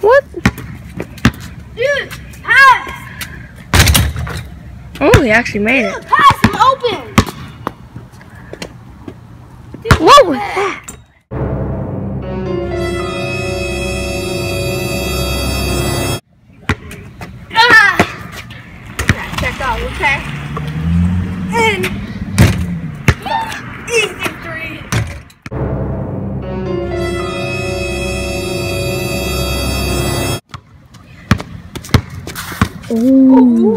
What? Dude, pass. Oh, he actually made Dude, it. Pass I'm open. Dude, what was that? Ooh.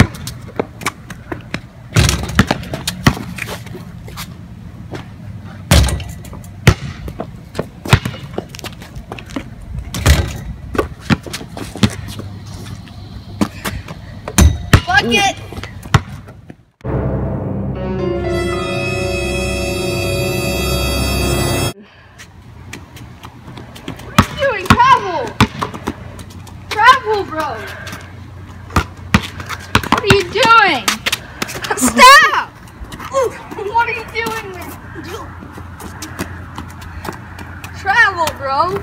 Bucket. You doing? Travel. Travel, bro. Doing? Stop! what are you doing? Travel, bro.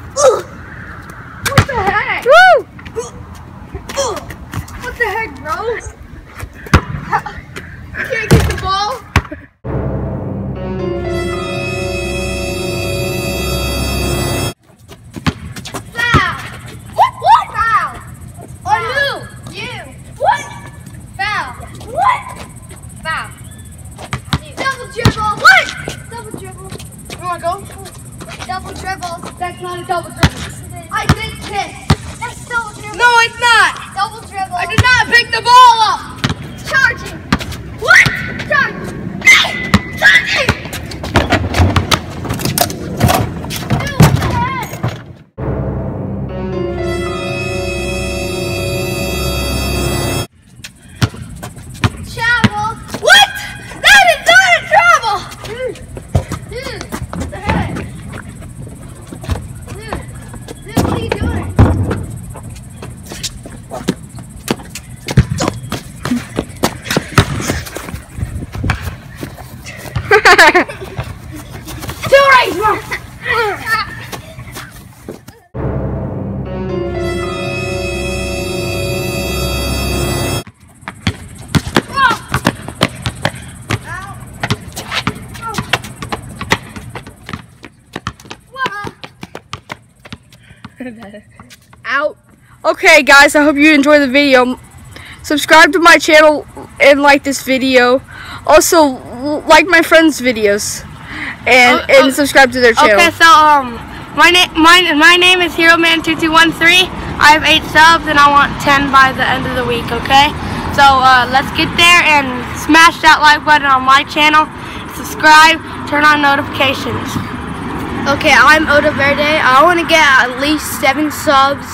What the heck? What the heck, bro? Double dribble. What? Double dribble. You wanna go? Double dribble. That's not a double dribble. I did kiss. That's double dribble. No, it's not. Double dribble. I did not pick the ball up. Two more. Out. Okay, guys, I hope you enjoyed the video. Subscribe to my channel and like this video. Also, like my friends' videos and Oh, oh. and subscribe to their channel. Okay, so um, my name my my name is Hero Man two two one three. I have eight subs and I want ten by the end of the week. Okay, so uh, let's get there and smash that like button on my channel. Subscribe, turn on notifications. Okay, I'm Oda Verde. I want to get at least seven subs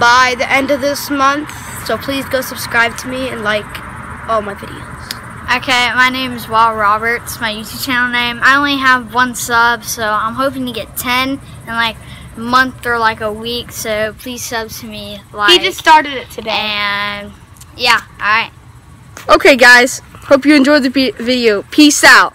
by the end of this month. So please go subscribe to me and like all my videos. Okay, my name is Wall Roberts, my YouTube channel name. I only have one sub, so I'm hoping to get 10 in like a month or like a week. So please sub to me. Like, He just started it today. and yeah, alright. Okay, guys, hope you enjoyed the video. Peace out.